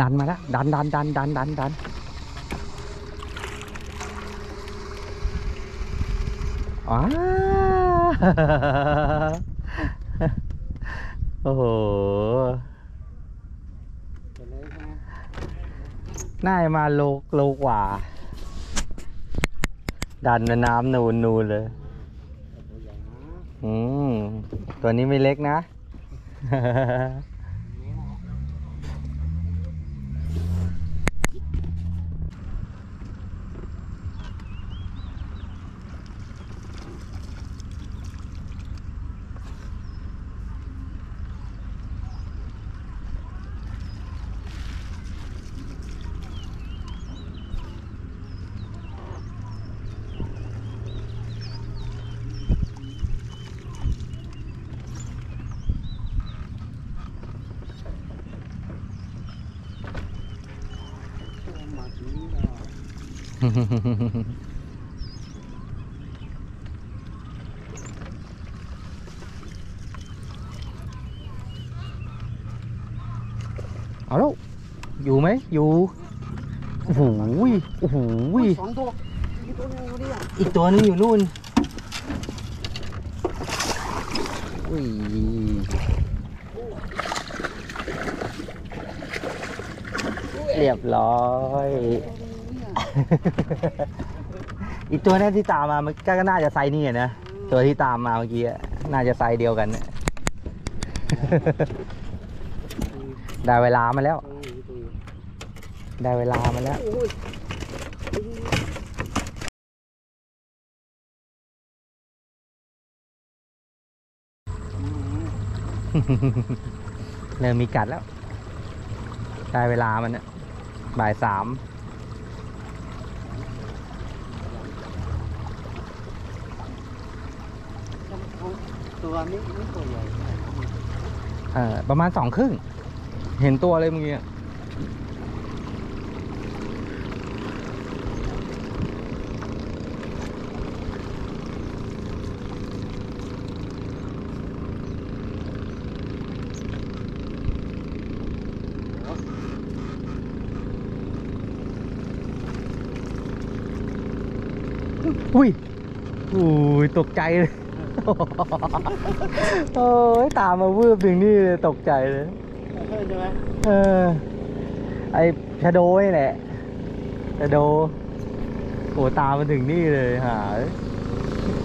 ดันมาแล้วดันดันดันดันดันดันอ้าโอ้โหไปเลยใช่ไหมน่ามาโลโลกว่า ดันน้ำนูนนูนเลย อืม ตัวนี้ไม่เล็กนะ ตัวหมัดนี้ก็ เอาแล้วอยู่ไหมอยู่โอ้โหยโอ้โหยสองตัวอีกตัวนึงอยู่ดิอ่อีกตัวนึงอยู่นู่นอุ้ยเรียบร้อย อีกตัวนั้นที่ตามมามันก็น่าจะไซส์นี่อะนะตัวที่ตามมาเมื่อกี้อะน่าจะไซส์เดียวกันเนี่ยได้เวลามาแล้วตัวอยู่ตัวอยู่ได้เวลามาแล้วโอ้ยเริ่มมีกัดแล้ว ได้เวลามันเนี่ยบ่ายสาม ตั วนี้ไม่ตัวใหญ่เท่าไหร่เอ่อประมาณสองครึ่ง เห็นตัวเลยเมื่อกี้อุ้ยอุ้ยตกใจเลย โอ้ยตามมาวืบถึงนี่เลยตกใจเลย ใช่ไหมเออ ไอชะโดนี่แหละชะโด โอ้ตามมาถึงนี่เลยหา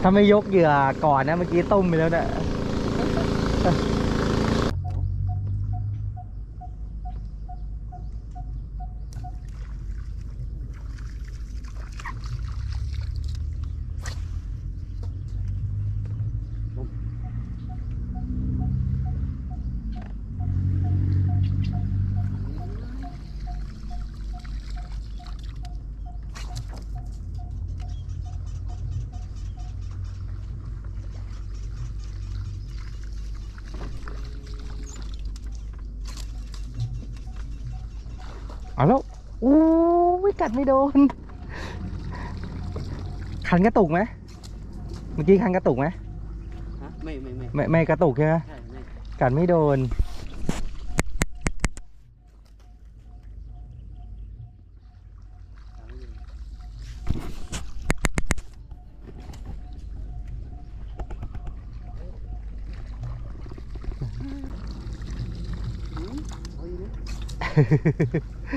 ถ้าไม่ยกเหยื่อก่อนนะเมื่อกี้ต้มไปแล้วเนะ เอาแล้วอู้ยกัดไม่โดน คันกระตุกไหมเมื่อกี้คันกระตุกไหมฮะไม่ไม่ไม่ไม่ไม่กระตุกใช่ไหมใช่ไม่กัดไม่โดนหืม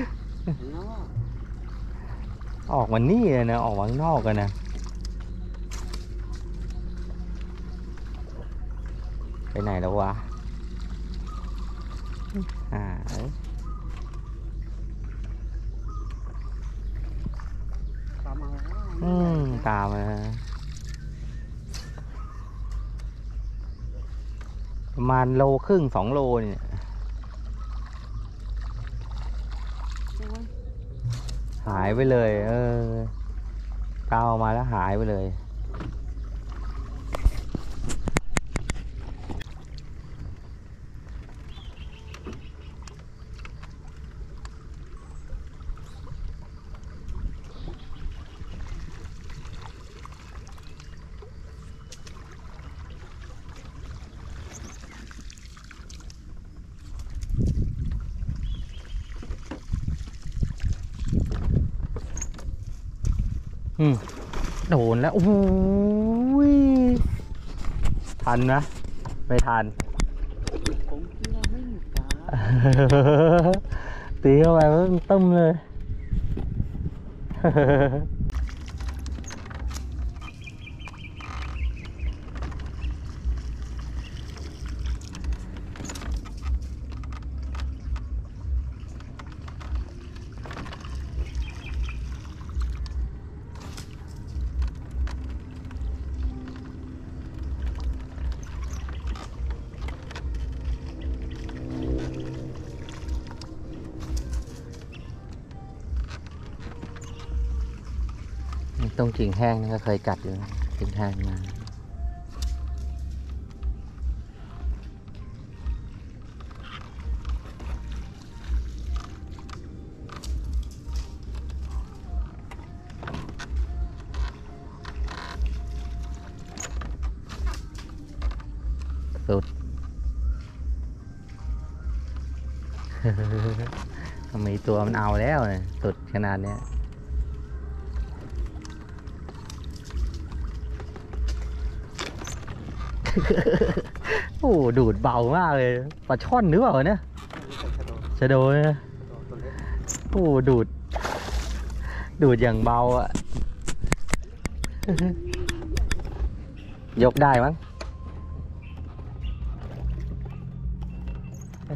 เอาอยู่นะเนาะออกวันนี้เลยนะ ออกมาข้างนอกกันนะไปไหนแล้ววะอ่าเอ้ยตามมาแล้วอืม ตามมาประมาณโลครึ่งสองโลเนี่ย ใช่ไหายไปเลย เออก้ามาแล้วหายไปเลย โดนแล้วโอ้โหยทันนะ ไม่ทันผมคิดว่าไม่มีปลาตีเข้าไปมันตึ้มเลย ตรงกิ่งแห้งนี่ก็เคยกัดอยู่นะกิ่งแห้งมาสุดทำไมตัวมันเอาแล้วเนี่ยสุดขนาดเนี้ย โอ้ดูดเบามากเลยปลาช่อนหรือเปล่าเนี่ยใส่ชะโดชะโดเนี่ยตัวเล็กโอ้ดูด ดูดอย่างเบาอะยกได้มั้ง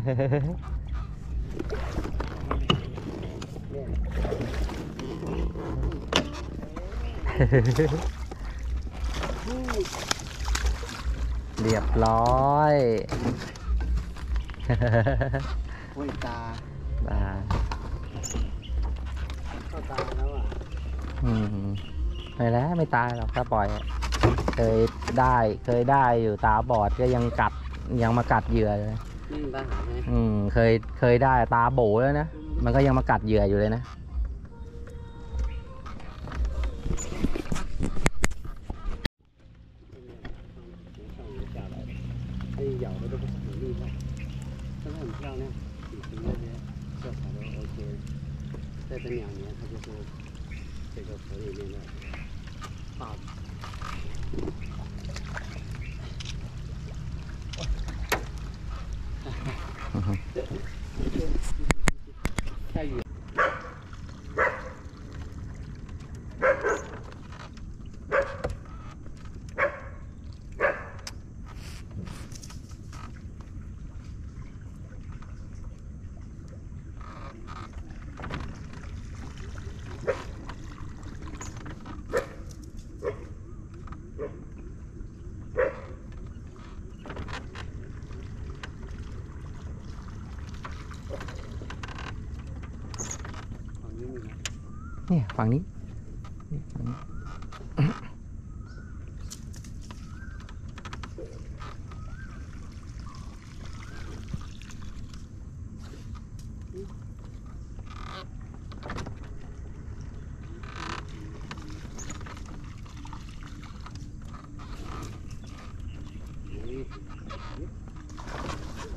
เรียบร้อยห้วยตาอ่าเข้าตาแล้วอะอืมไม่แล้วไม่ตายหรอกถ้าปล่อยอะเคยได้เคยได้อยู่ตาบอดก็ยังกัดยังมากัดเหยื่อเลยนี่ตาหาไหมอืมเคยเคยได้ตาโบแล้วนะ มันก็ยังมากัดเหยื่ออยู่เลยนะ 它，咬的都不是很厉害，但是很漂亮，体型那些色彩都 OK。再等两年，它就是这个河里面的大太 เนี่ยฝั่งนี้นี่ฝั่งนี้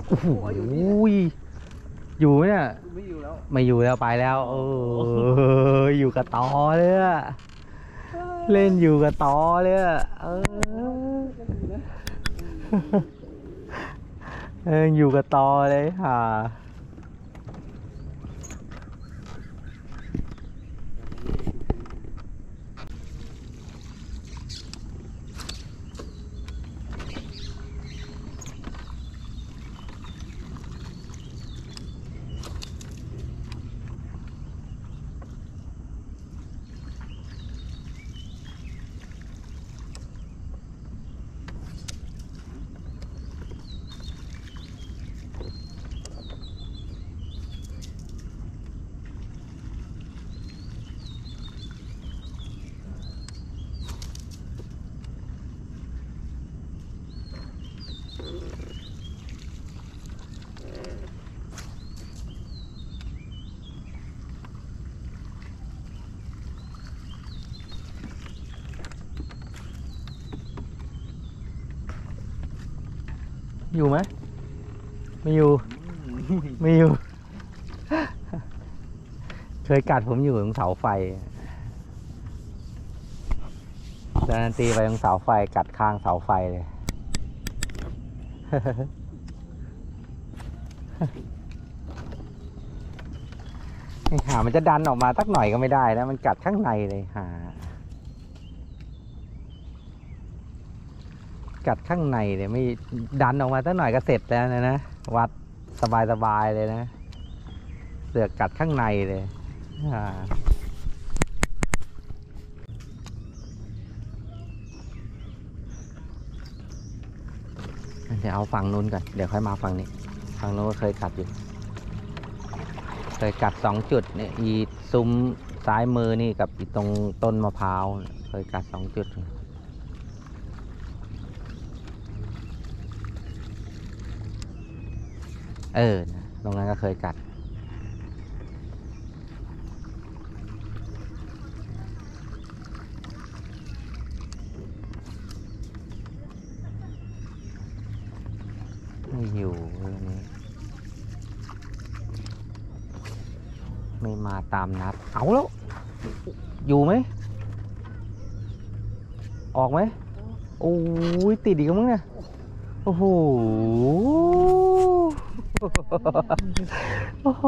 โอ้โห อยู่ไหมเนี่ย ไม่อยู่แล้ว ไม่อยู่แล้วไปแล้วเอออยู่กับตอเลยอะเล่นอยู่กับตอเลยอะเออเอออยู่กับตอเลยฮ่า อยู่ไหมไม่อยู่ ไม่อยู่ เคยกัดผมอยู่ตรงเสาไฟการันตีไปตรงเสาไฟกัดข้างเสาไฟเลยไอ้หามันจะดันออกมาสักหน่อยก็ไม่ได้นะมันกัดข้างในเลยหา กัดข้างในเลยไม่ดันออกมาสักหน่อยก็เสร็จแล้วนะนะวัดสบายๆเลยนะ เสือกกัดข้างในเลยอ่าเดี๋ยวเอาฝั่งนู้นก่อน เดี๋ยวค่อยมาฝั่งนี้ ฝั่งนู้นก็เคยกัดอยู่ เคยกัดสองจุดเนี่ยอีซุ้มซ้ายมือนี่กับอีตรงต้นมะพร้าว เคยกัดสองจุด เออตรงนั้นก็เคยกัด ไม่อยู่เรื่องนี้ ไม่มาตามนัด เอาแล้ว อยู่ไหม ออกไหม โอ้ยติดอีกมั้งเนี่ย โอ้โห โอ้โห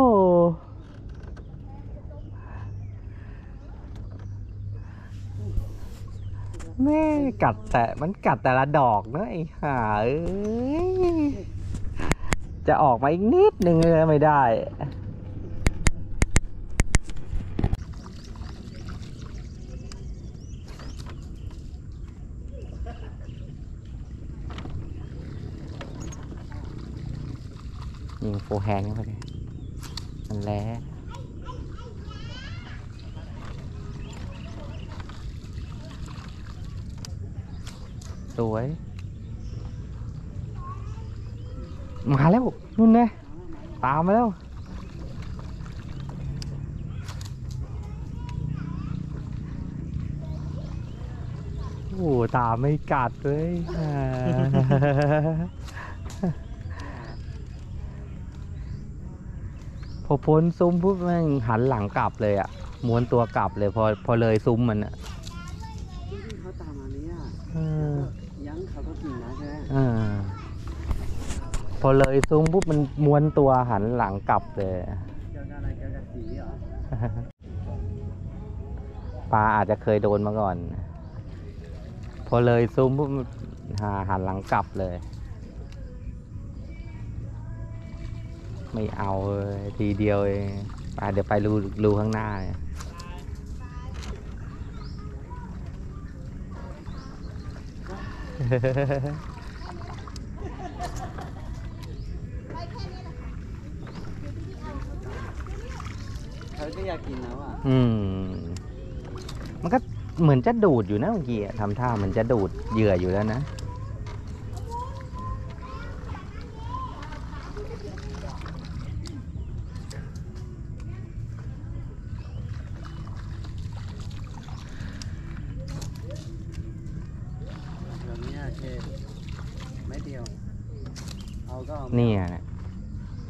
แม่กัดแต่มันกัดแต่ละดอกนะไอ้ห่าเอ้ย จะออกมาอีกนิดนึงเลยไม่ได้ ยิงโฟแฮนด์เขาเลยมันแล้วสวย มาแล้วนู่นไงตามมาแล้วโอ้ตามไม่กัดเลย อ่าพอพ้นซุ้มปุ๊บแม่งหันหลังกลับเลยอะม้วนตัวกลับเลยพอพอเลยซุ้มมันอะที่เขาตามมาเนี่ยเออยั้งเขาก็กินนะใช่ไหมเออพอเลยซุ้มปุ๊บมันม้วนตัวหันหลังกลับเลยเกี่ยวกับอะไรเกี่ยวกับสีเหรอปลาอาจจะเคยโดนมาก่อน พอเลยซุ้มปุ๊บมันหาหันหลังกลับเลย ไม่เอาทีเดียวเองไปเดี๋ยวไปรูรูข้างหน้าเนี่ยเขาก็อยากกินแล้วอะ อืม มันก็เหมือนจะดูดอยู่นะเมื่อกี้อะทำท่าเหมือนจะดูดเหยื่ออยู่แล้วนะ แบบนี้โอเคไม่เดียว เอาก็เอา นี่อะนะ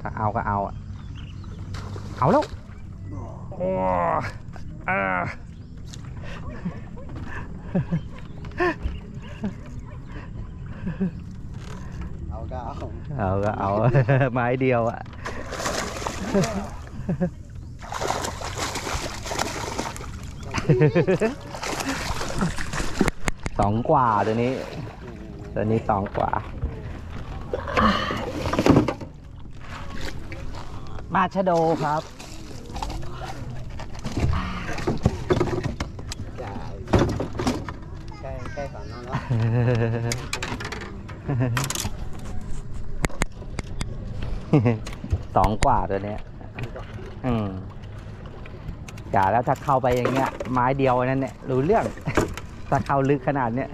ถ้าเอาก็เอาอะ เอาแล้วโอ้อ่าเอาก็เอาเอาก็เอา ไม้เดียวอะสองกว่าตัวนี้ ตัวนี้สองกว่า มาชะโดครับจ่ายใกล้ใกล้ฝั่งน้องแล้วสองกว่าตัวเนี้ย อืมอย่าแล้วถ้าเข้าไปอย่างเงี้ย ไม้เดียวนั่นเนี่ยรู้เรื่อง ถ้าเข้าลึกขนาดเนี้ย